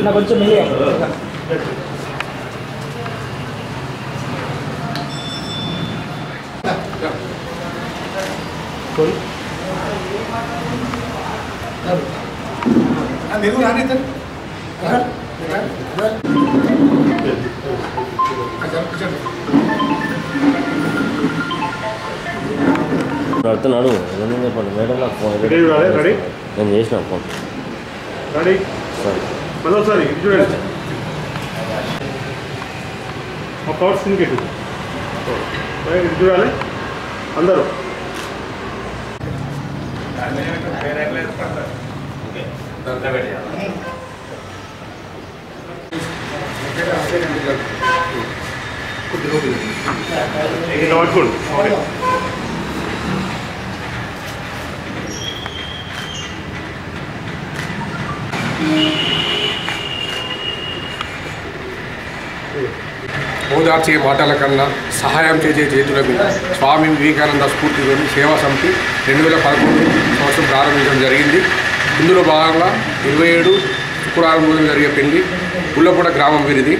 నాకు కొంచెం మెల్లిగా. మీరు రాని అడుగుతున్నాడు ఏదైనా చెప్పండి మేడం నాకు ఫోన్ రెడీ రాలే? రెడీ? నేను చేసిన phone Ready? Sorry. Hello, sorry. Visual. Of course, think it. Right, visual. अंदर हो. It's not good. Okay. ఓదార్చే మాటల కన్నా సహాయం చేసే చేతుల మీద స్వామి వివేకానంద స్ఫూర్తిలోని సేవా సమితి రెండు వేల పదకొండు సంవత్సరం ప్రారంభించడం జరిగింది. ఇందులో భాగంగా ఇరవై ఏడు శుక్రవారం రోజున జరిగే పెళ్ళి గుల్లపూడ గ్రామం వీరిది.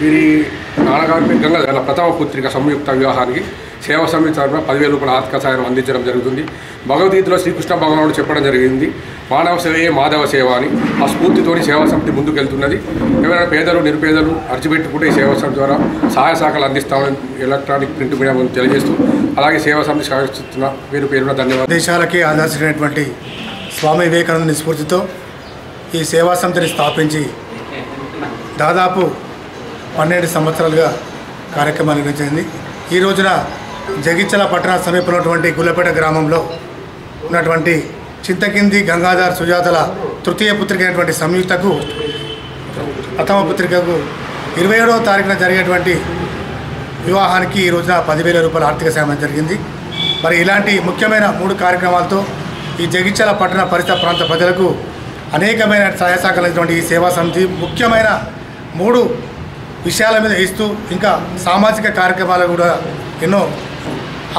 వీరి నాన్నగారి పేరు గంగా ప్రథమ పుత్రిక సంయుక్త వివాహానికి సేవా సమితి తరఫున పదివేల రూపాయల ఆర్థిక సాయం అందించడం జరుగుతుంది. భగవద్గీతలో శ్రీకృష్ణ భగవానుడు చెప్పడం జరిగింది. మానవ సేవయే మాధవ సేవ అని. ఆ స్ఫూర్తితోని సేవా సమితి ముందుకెళ్తున్నది. ఎవరైనా పేదలు నిరుపేదలు అర్చిపెట్టుకుంటే ఈ సేవా సమితి ద్వారా సహాయ శాఖలు అందిస్తామని ఎలక్ట్రానిక్ ప్రింట్ మీడియా తెలియజేస్తూ అలాగే సేవా సమితి సహకరిస్తున్న పేరు పేరున ధన్యవాదాలు. దేశాలకే ఆదర్శమైనటువంటి స్వామి వివేకానంద స్ఫూర్తితో ఈ సేవా సమితిని స్థాపించి దాదాపు పన్నెండు సంవత్సరాలుగా కార్యక్రమాలు నిర్వహించింది ఈ రోజున జగిచ్చల పట్టణ సమీపంలో ఉన్నటువంటి గుల్లపేట గ్రామంలో ఉన్నటువంటి చింతకింది గంగాధర్ సుజాతల తృతీయ పుత్రిక అయినటువంటి సంయుక్తకు ప్రథమ పుత్రికకు ఇరవై ఏడవ తారీఖున జరిగేటువంటి వివాహానికి ఈ రోజున పదివేల రూపాయల ఆర్థిక సాయం జరిగింది. మరి ఇలాంటి ముఖ్యమైన మూడు కార్యక్రమాలతో ఈ జగిత్యాల పట్టణ పరిసర ప్రాంత ప్రజలకు అనేకమైన సహాయ సహకారాలైనటువంటి ఈ సేవా సమితి ముఖ్యమైన మూడు విషయాల మీద ఇస్తూ ఇంకా సామాజిక కార్యక్రమాలు కూడా ఎన్నో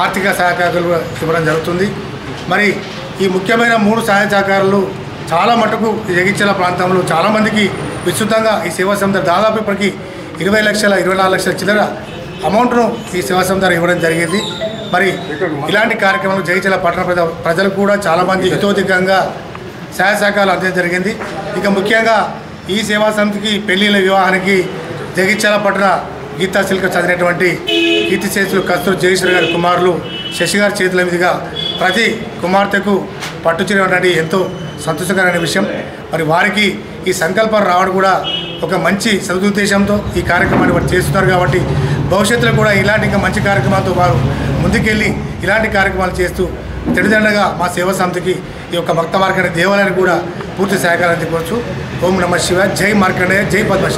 ఆర్థిక సహకారాలు ఇవ్వడం జరుగుతుంది. మరి ఈ ముఖ్యమైన మూడు సహాయ సహకారాలు చాలా మటుకు ఈ జగిత్యాల ప్రాంతంలో చాలామందికి విస్తృతంగా ఈ సేవా సంస్థ దాదాపు ఇప్పటికీ ఇరవై లక్షల ఇరవై నాలుగు లక్షల చిల్లర అమౌంట్ను ఈ సేవా సంస్థ ఇవ్వడం జరిగింది. మరి ఇలాంటి కార్యక్రమాలు జగిత్యాల పట్టణ ప్రజ ప్రజలు కూడా చాలామంది హితోధికంగా సహాయ సహకారాలు అందించడం జరిగింది. ఇక ముఖ్యంగా ఈ సేవా సంస్థకి పెళ్ళిళ్ళ వివాహానికి జగిత్యాల పట్టణ గీతా శిల్క చదివినటువంటి కీర్తి చేతులు కస్తూరి జయశ్రీ గారి కుమారులు శశిగారి చేతుల మీదుగా ప్రతి కుమార్తెకు పట్టుచేయడం ఎంతో సంతోషకరమైన విషయం. మరి వారికి ఈ సంకల్పం రావడం కూడా ఒక మంచి సదుద్దేశంతో ఈ కార్యక్రమాన్ని వారు చేస్తున్నారు కాబట్టి భవిష్యత్తులో కూడా ఇలాంటి ఇంకా మంచి కార్యక్రమాలతో వారు ముందుకెళ్ళి ఇలాంటి కార్యక్రమాలు చేస్తూ తెడిదండగా మా సేవా సంస్థకి ఈ యొక్క భక్త మార్కండే దేవాలయానికి కూడా పూర్తి సహకారం అందించవచ్చు. ఓం నమ శివ జై మార్కండే జై పద్మశ